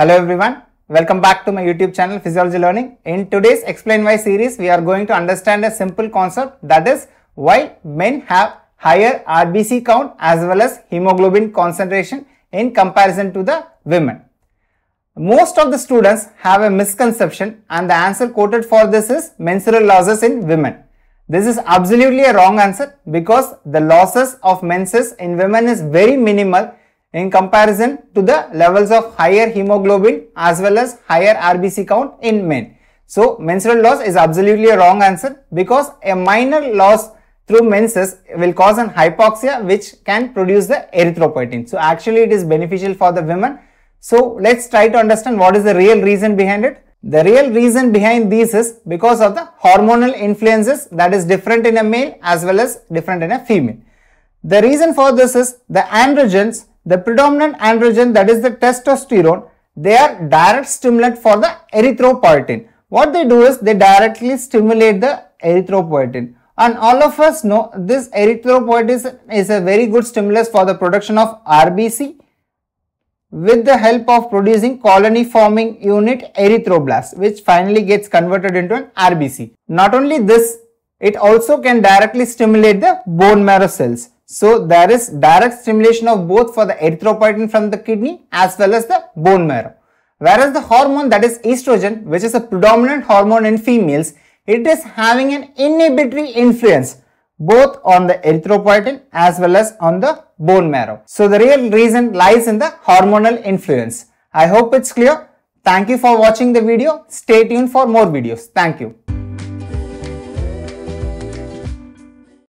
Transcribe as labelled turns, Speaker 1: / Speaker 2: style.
Speaker 1: Hello everyone, welcome back to my YouTube channel Physiology Learning. In today's Explain Why series, we are going to understand a simple concept that is why men have higher RBC count as well as hemoglobin concentration in comparison to the women. Most of the students have a misconception and the answer quoted for this is menstrual losses in women. This is absolutely a wrong answer because the losses of menses in women is very minimal in comparison to the levels of higher hemoglobin as well as higher RBC count in men. So menstrual loss is absolutely a wrong answer because a minor loss through menses will cause an hypoxia which can produce the erythropoietin. So actually it is beneficial for the women. So let's try to understand what is the real reason behind it. The real reason behind these is because of the hormonal influences that is different in a male as well as different in a female. The reason for this is the androgens the predominant androgen that is the testosterone, they are direct stimulant for the erythropoietin. What they do is they directly stimulate the erythropoietin. And all of us know this erythropoietin is a very good stimulus for the production of RBC with the help of producing colony forming unit erythroblast which finally gets converted into an RBC. Not only this, it also can directly stimulate the bone marrow cells. So there is direct stimulation of both for the erythropoietin from the kidney as well as the bone marrow. Whereas the hormone that is estrogen which is a predominant hormone in females, it is having an inhibitory influence both on the erythropoietin as well as on the bone marrow. So the real reason lies in the hormonal influence. I hope it's clear. Thank you for watching the video. Stay tuned for more videos. Thank you.